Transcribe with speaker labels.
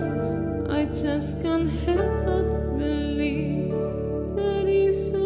Speaker 1: I just can't help but believe that he's so